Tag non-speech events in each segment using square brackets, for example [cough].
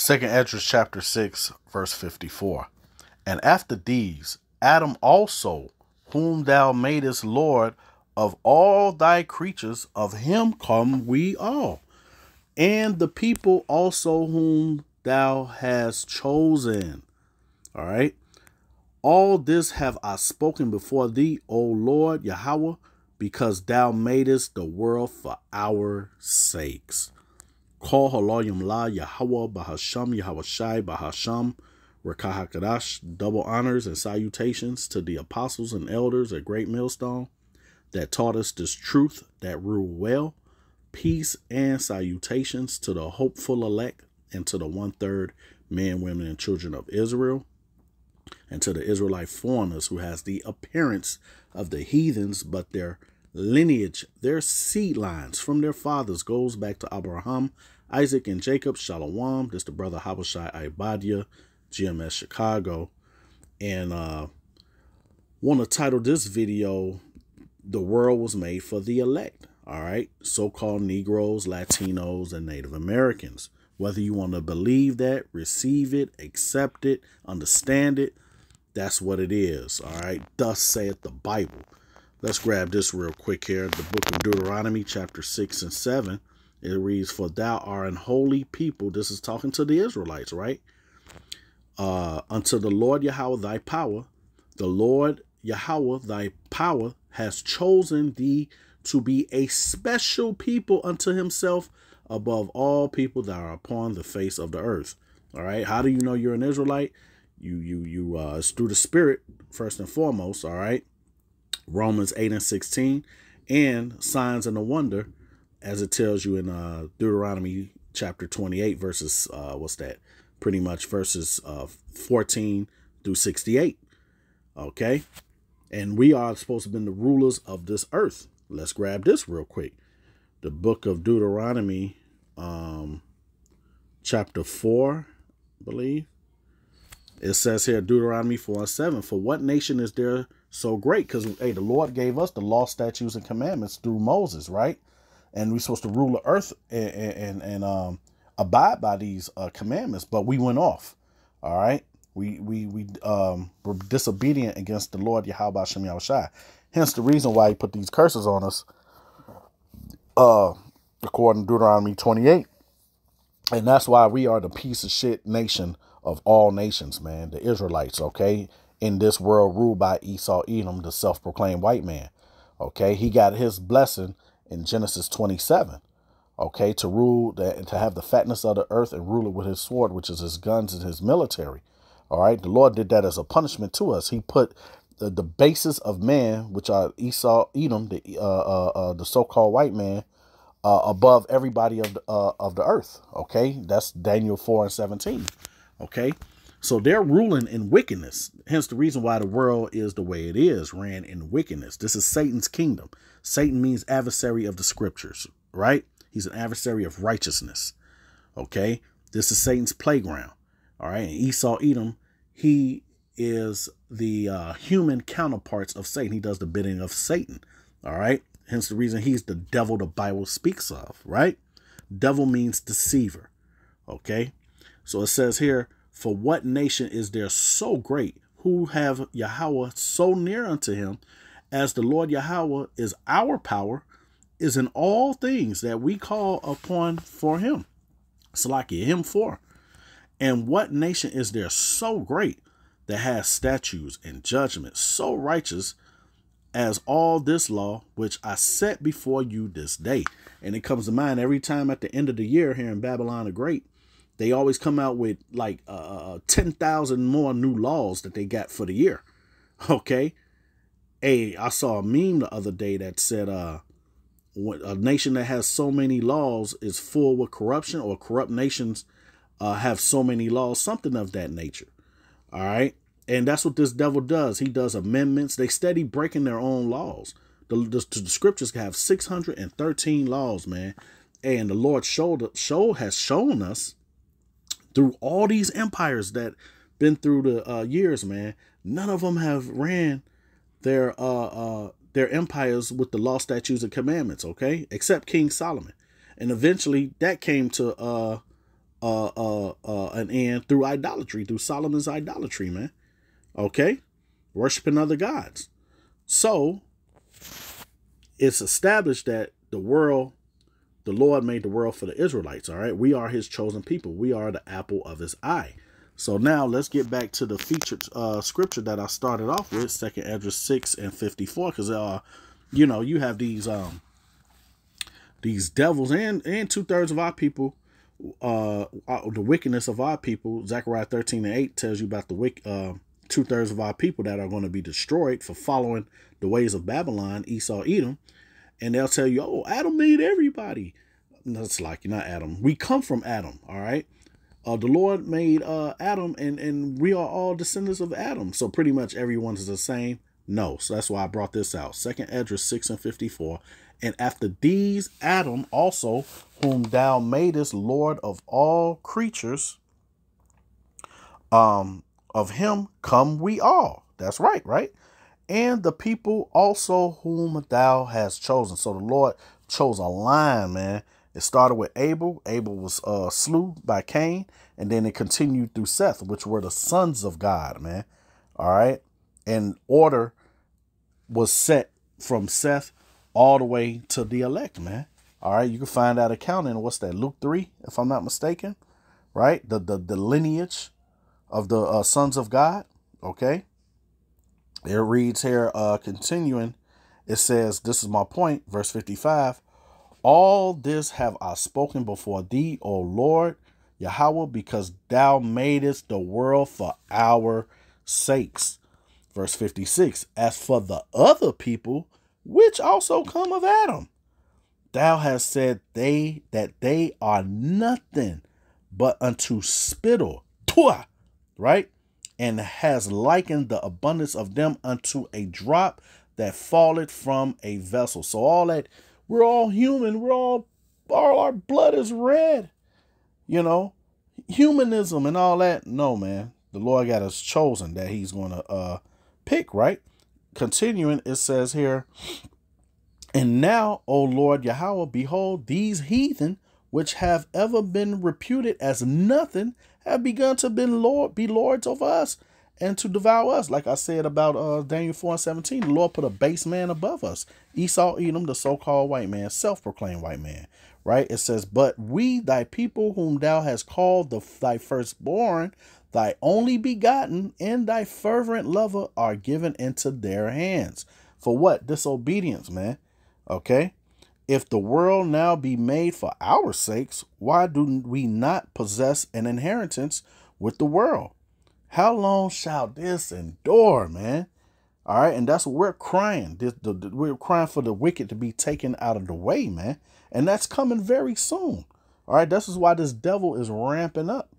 Second Esdras chapter 6, verse 54. And after these, Adam also, whom thou madest Lord of all thy creatures, of him come we all. And the people also whom thou hast chosen. All right. All this have I spoken before thee, O Lord Yahweh, because thou madest the world for our sakes. Call Haloyim La Yahweh Bahasham Yahweh Shai Bahasham Rakahakadash. Double honors and salutations to the apostles and elders at Great Millstone that taught us this truth that rule well. Peace and salutations to the hopeful elect and to the one third men, women, and children of Israel, and to the Israelite foreigners who has the appearance of the heathens, but their lineage, their seed lines from their fathers goes back to Abraham, Isaac, and Jacob. Shalom. This the brother Hawashi Ibadyah, GMS Chicago. And uh want to title this video The World Was Made for the Elect. All right. So-called Negroes, Latinos, and Native Americans. Whether you want to believe that, receive it, accept it, understand it, that's what it is. All right. Thus saith the Bible. Let's grab this real quick here. The book of Deuteronomy, chapter 6 and 7. It reads, For thou art an holy people. This is talking to the Israelites, right? Uh, unto the Lord Yahweh thy power. The Lord Yahweh thy power has chosen thee to be a special people unto himself above all people that are upon the face of the earth. All right. How do you know you're an Israelite? You you you uh it's through the spirit, first and foremost, all right. Romans 8 and 16, and signs and the wonder, as it tells you in uh, Deuteronomy chapter 28, verses, uh, what's that? Pretty much verses uh, 14 through 68. Okay. And we are supposed to be the rulers of this earth. Let's grab this real quick. The book of Deuteronomy, um, chapter 4, I believe. It says here, Deuteronomy 4 and 7, For what nation is there so great? Because, hey, the Lord gave us the law, statutes, and commandments through Moses, right? And we're supposed to rule the earth and, and, and um, abide by these uh, commandments, but we went off, all right? We we we um, were disobedient against the Lord Yahweh Shem Yahushai. Hence the reason why he put these curses on us, uh, according to Deuteronomy 28. And that's why we are the piece of shit nation of all nations, man, the Israelites, okay, in this world ruled by Esau Edom, the self proclaimed white man. Okay, he got his blessing in Genesis 27, okay, to rule, the, to have the fatness of the earth and rule it with his sword, which is his guns and his military. All right, the Lord did that as a punishment to us. He put the, the basis of man, which are Esau, Edom, the uh, uh, uh the so-called white man, uh, above everybody of the, uh, of the earth. Okay, that's Daniel four and seventeen. Okay. So they're ruling in wickedness. Hence the reason why the world is the way it is, ran in wickedness. This is Satan's kingdom. Satan means adversary of the scriptures, right? He's an adversary of righteousness. Okay. This is Satan's playground. All right. And Esau Edom, he is the uh, human counterparts of Satan. He does the bidding of Satan. All right. Hence the reason he's the devil the Bible speaks of, right? Devil means deceiver. Okay. So it says here, For what nation is there so great who have Yahweh so near unto him as the Lord Yahweh is our power, is in all things that we call upon for him. Salaki, him for. And what nation is there so great that has statutes and judgments so righteous as all this law which I set before you this day? And it comes to mind every time at the end of the year here in Babylon the Great they always come out with like uh, uh, uh 10,000 more new laws that they got for the year. [laughs] Okay. Hey, I saw a meme the other day that said, uh, a nation that has so many laws is full with corruption or corrupt nations uh, have so many laws, something of that nature. All right. And that's what this devil does. He does amendments. They steady breaking their own laws. The, the, the scriptures have 613 laws, man. And the Lord showed, show has shown us through all these empires that been through the uh, years, man, none of them have ran their uh, uh, their empires with the law, statutes, and commandments. Okay, except King Solomon, and eventually that came to uh, uh, uh, uh, an end through idolatry, through Solomon's idolatry, man. Okay? Worshiping other gods. So, it's established that the world, the Lord made the world for the Israelites, all right? We are his chosen people. We are the apple of his eye. So now let's get back to the featured uh, scripture that I started off with, Second Esdras 6 and 54, because, uh, you know, you have these um, these devils and, and two-thirds of our people uh, uh, the wickedness of our people. Zechariah 13 and 8 tells you about the wick, uh, two thirds of our people that are going to be destroyed for following the ways of Babylon, Esau, Edom. And they'll tell you, oh, Adam made everybody. That's like, you're not Adam. We come from Adam, all right? Uh, the Lord made uh, Adam, and, and we are all descendants of Adam. So pretty much everyone is the same. No, so that's why I brought this out. Second Esdras 6 and 54. And after these, Adam also, whom thou madest Lord of all creatures, um, of him come we all. That's right, right? And the people also whom thou hast chosen. So the Lord chose a line, man. It started with Abel. Abel was uh, slew by Cain. And then it continued through Seth, which were the sons of God, man. All right. And order was set from Seth all the way to the elect, man. All right, you can find that account in what's that, Luke 3, if I'm not mistaken, right? The the, the lineage of the uh, sons of God, okay? It reads here, uh, continuing, it says, This is my point, verse 55. All this have I spoken before thee, O Lord Yahweh, because thou madest the world for our sakes. Verse 56 As for the other people, which also come of Adam. Thou hast said they that they are nothing but unto spittle, right? And has likened the abundance of them unto a drop that falleth from a vessel. So all that we're all human, we're all all our blood is red. You know, humanism and all that. No, man. The Lord got us chosen that He's gonna uh pick, right? continuing, it says here, And now, O Lord Yahweh, behold, these heathen, which have ever been reputed as nothing, have begun to be, Lord, be lords over us and to devour us. Like I said about uh, Daniel 4 and 17, the Lord put a base man above us. Esau, Edom, the so-called white man, self-proclaimed white man, right? It says, But we, thy people, whom thou hast called the, thy firstborn, Thy only begotten and thy fervent lover are given into their hands. For what? Disobedience, man. Okay? If the world now be made for our sakes, why do we not possess an inheritance with the world? How long shall this endure, man? All right, and that's what we're crying. This, we're crying for the wicked to be taken out of the way, man. And that's coming very soon. All right, this is why this devil is ramping up.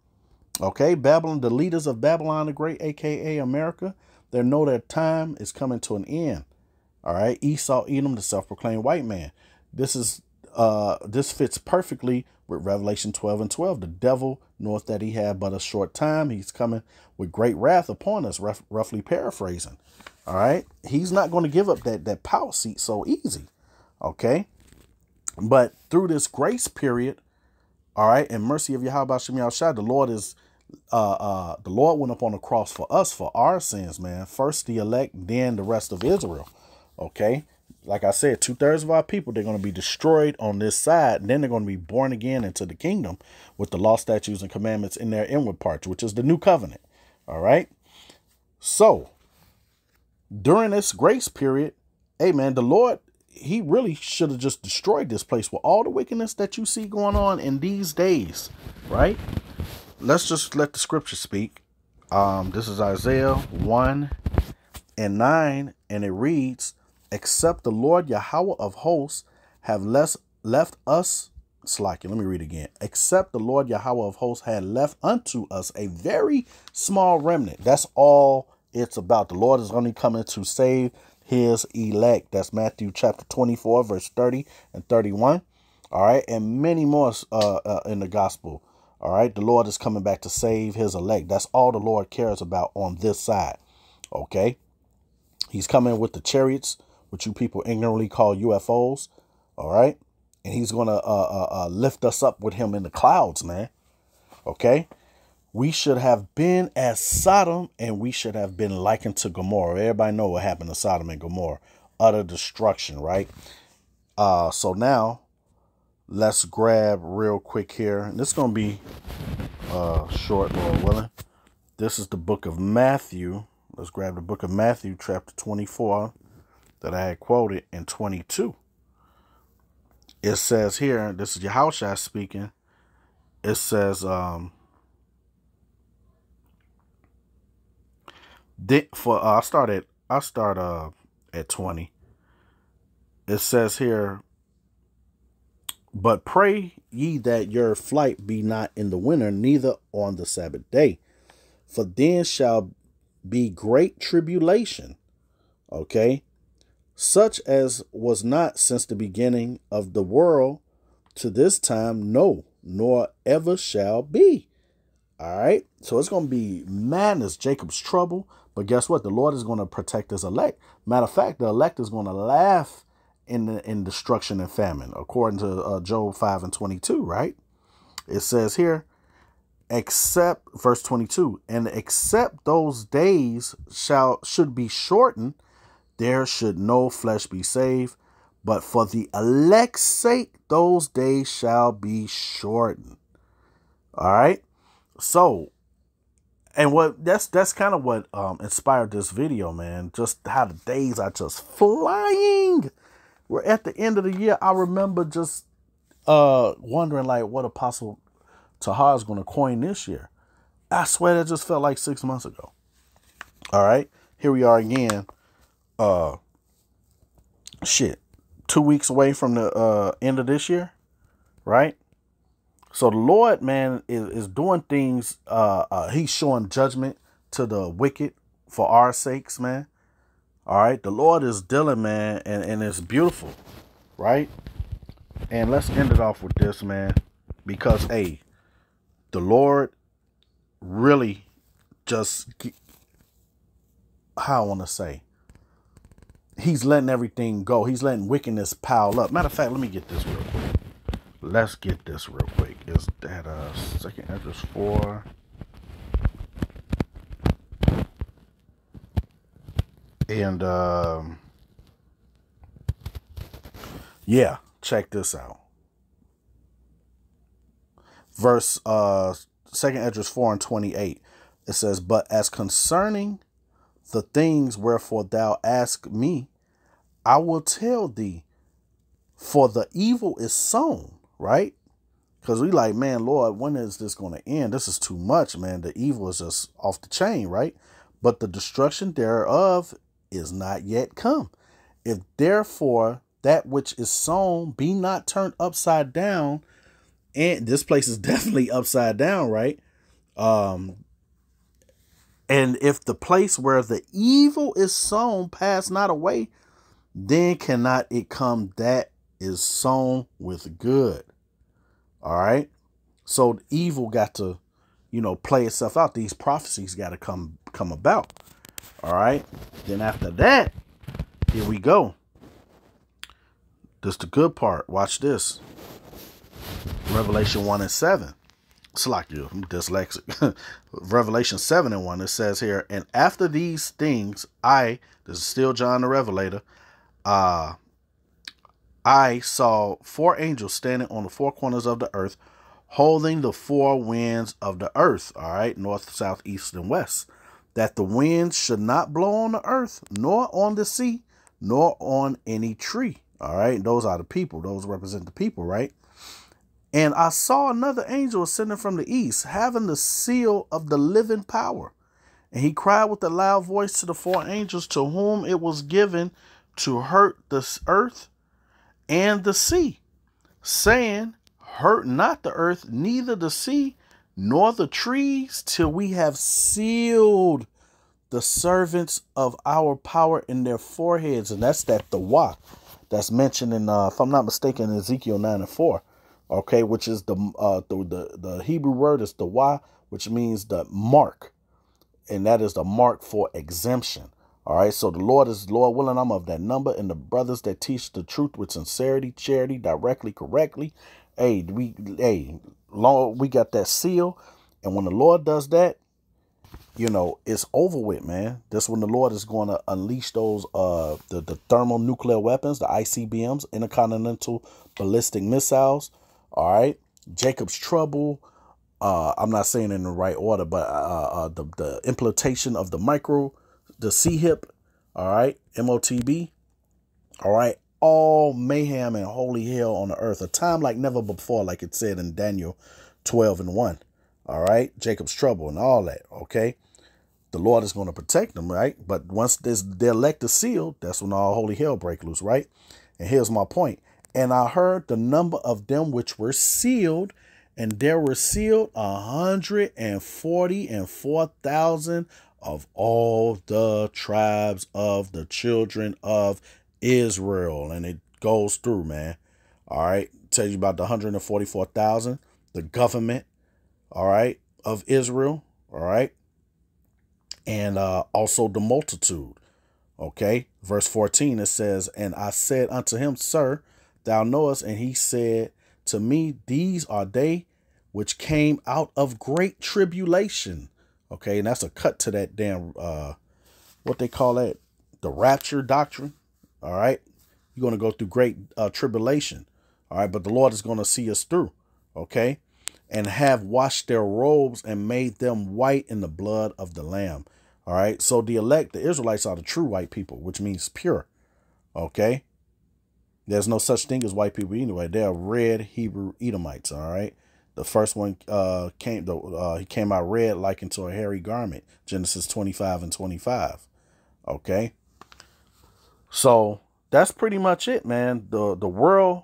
Okay, Babylon, the leaders of Babylon the Great, aka America, they know their time is coming to an end. All right, Esau, Edom, the self-proclaimed white man. This is uh this fits perfectly with Revelation 12 and 12. The devil knoweth that he had but a short time. He's coming with great wrath upon us, rough, roughly paraphrasing. All right, he's not going to give up that that power seat so easy. Okay, but through this grace period, all right, and mercy of Yahweh Shem Shai, the Lord is uh, uh, the Lord went up on the cross for us for our sins, man. First the elect, then the rest of Israel. Okay. Like I said, two thirds of our people, they're going to be destroyed on this side. then they're going to be born again into the kingdom with the law, statutes, and commandments in their inward parts, which is the new covenant. All right. So during this grace period, hey, man, the Lord, he really should have just destroyed this place with all the wickedness that you see going on in these days. Right let's just let the scripture speak. Um, this is Isaiah 1 and 9, and it reads, Except the Lord Yahweh of hosts have less left us slacking. Let me read again. Except the Lord Yahweh of hosts had left unto us a very small remnant. That's all it's about. The Lord is only coming to save his elect. That's Matthew chapter 24, verse 30 and 31. All right. And many more uh, uh, in the gospel. All right. The Lord is coming back to save his elect. That's all the Lord cares about on this side. Okay. He's coming with the chariots, which you people ignorantly call UFOs. All right. And he's going to uh, uh, uh, lift us up with him in the clouds, man. Okay? We should have been as Sodom and we should have been likened to Gomorrah. Everybody know what happened to Sodom and Gomorrah. Utter destruction, right? Uh, so now let's grab real quick here. And this is going to be uh, short, Lord willing. This is the book of Matthew. Let's grab the book of Matthew, chapter 24, that I had quoted in 22. It says here, this is Yahushua speaking. It says, um, for uh, I started I start uh at 20. It says here, but pray ye that your flight be not in the winter, neither on the Sabbath day, for then shall be great tribulation. Okay, such as was not since the beginning of the world to this time, no, nor ever shall be. All right, so it's going to be madness, Jacob's trouble, but guess what? The Lord is going to protect his elect. Matter of fact, the elect is going to laugh in the, in destruction and famine, according to uh, Job 5 and 22, right? It says here, except verse 22, and except those days shall should be shortened, there should no flesh be saved, but for the elect's sake, those days shall be shortened. All right. So and what that's that's kind of what um, inspired this video, man. Just how the days are just flying. We're at the end of the year. I remember just uh wondering like what Apostle Tahar is going to coin this year. I swear that just felt like six months ago. All right, here we are again. Uh, shit, two weeks away from the uh end of this year, right? So the Lord, man, is, is doing things. Uh, uh, he's showing judgment to the wicked for our sakes, man. All right. The Lord is dealing, man, and, and it's beautiful, right? And let's end it off with this, man, because, hey, the Lord really just, how I want to say, he's letting everything go. He's letting wickedness pile up. Matter of fact, let me get this real quick. Let's get this real quick is that uh second Esdras four and um yeah check this out verse uh second Esdras 4 and 28 it says but as concerning the things wherefore thou ask me i will tell thee for the evil is sown right because we like, man, Lord, when is this going to end? This is too much, man. The evil is just off the chain, right? But the destruction thereof is not yet come. If therefore that which is sown be not turned upside down, and this place is [laughs] definitely upside down, right? Um, and if the place where the evil is sown pass not away, then cannot it come that is sown with good. All right. So evil got to, you know, play itself out. These prophecies got to come come about. All right. Then after that, here we go. This the good part. Watch this. Revelation 1 and 7. It's like you, I'm dyslexic. [laughs] Revelation 7 and 1, it says here, and after these things, I, this is still John the Revelator, uh, I saw four angels standing on the four corners of the earth, holding the four winds of the earth, all right, north, south, east, and west, that the winds should not blow on the earth, nor on the sea, nor on any tree. All right, those are the people, those represent the people, right? And I saw another angel ascending from the east, having the seal of the living power. And he cried with a loud voice to the four angels to whom it was given to hurt the earth and the sea, saying, Hurt not the earth, neither the sea, nor the trees, till we have sealed the servants of our power in their foreheads. And that's that the wa that's mentioned in, uh, if I'm not mistaken, Ezekiel 9 and 4. Okay, which is the uh the, the, the Hebrew word is the wa, which means the mark. And that is the mark for exemption. All right, so the Lord is Lord willing. I'm of that number, and the brothers that teach the truth with sincerity, charity, directly, correctly. Hey, we hey, long we got that seal. And when the Lord does that, you know, it's over with, man. That's when the Lord is going to unleash those uh the, the thermonuclear weapons, the ICBMs, intercontinental ballistic missiles. All right. Jacob's trouble. Uh, I'm not saying in the right order, but uh, uh the the implementation of the micro, the C-Hip, all right, MOTB, all right, all mayhem and holy hell on the earth, a time like never before, like it said in Daniel 12 and 1. All right, Jacob's trouble and all that. Okay, the Lord is going to protect them, right? But once this the elect is sealed, that's when all holy hell break loose, right? And here's my point. And I heard the number of them which were sealed, and there were sealed a hundred and forty and four thousand of all the tribes of the children of Israel. And it goes through, man. All right. Tell you about the 144,000, the government, all right, of Israel. All right. And uh, also the multitude. Okay. Verse 14, it says, And I said unto him, Sir, thou knowest. And he said to me, These are they which came out of great tribulation. Okay. And that's a cut to that damn, uh, what they call that, the rapture doctrine. All right. You're going to go through great uh, tribulation. All right. But the Lord is going to see us through. Okay. And have washed their robes and made them white in the blood of the Lamb. All right. So the elect, the Israelites are the true white people, which means pure. Okay. There's no such thing as white people anyway. They're red Hebrew Edomites. All right. The first one uh, came, the, uh, he came out red like into a hairy garment. Genesis 25 and 25. Okay. So that's pretty much it, man. The the world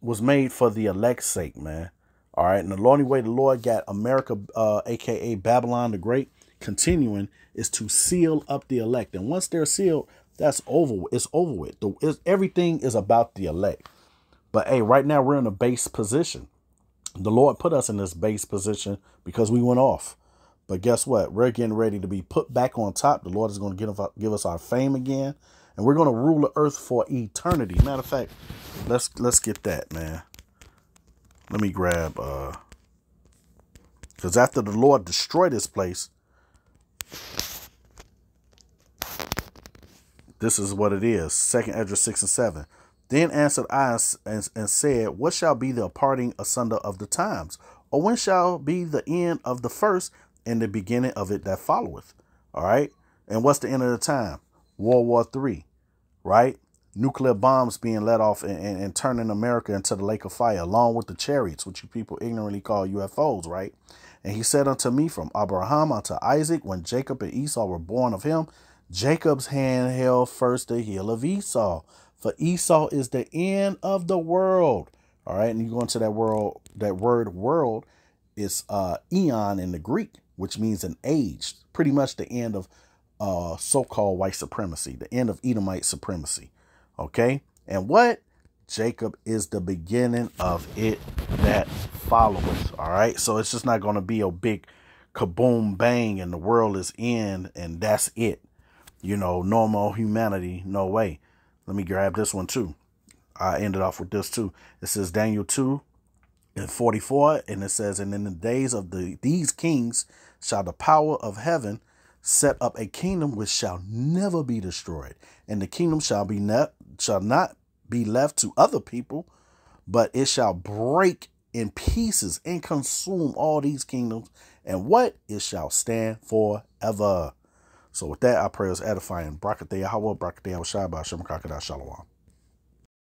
was made for the elect's sake, man. All right. And the only way the Lord got America, uh, aka Babylon the Great, continuing is to seal up the elect. And once they're sealed, that's over. It's over with. The, it's, everything is about the elect. But hey, right now we're in a base position. The Lord put us in this base position because we went off. But guess what? We're getting ready to be put back on top. The Lord is going to give, give us our fame again and we're going to rule the earth for eternity. Matter of fact, let's let's get that, man. Let me grab uh because after the Lord destroyed this place, this is what it is. Second Ezra 6 and 7. Then answered I and, and said, What shall be the parting asunder of the times? Or when shall be the end of the first and the beginning of it that followeth? All right. And what's the end of the time? World War Three, right? Nuclear bombs being let off and, and, and, turning America into the lake of fire, along with the chariots, which you people ignorantly call UFOs, right? And he said unto me, From Abraham unto Isaac, when Jacob and Esau were born of him, Jacob's hand held first the heel of Esau. For Esau is the end of the world. All right, and you go into that world, that word world is uh eon in the Greek, which means an age, pretty much the end of uh, so-called white supremacy, the end of Edomite supremacy. Okay, and what Jacob is the beginning of it that follows. All right, so it's just not going to be a big kaboom bang and the world is in and that's it. You know, normal humanity, no way. Let me grab this one too. I ended off with this too. It says Daniel 2 and 44, and it says, And in the days of the these kings shall the power of heaven set up a kingdom which shall never be destroyed, and the kingdom shall be ne- shall not be left to other people, but it shall break in pieces and consume all these kingdoms, and what it shall stand forever. So with that, I pray it's edifying. Brakateh Yahweh, Brakateh Shabbat, Shem Shalom.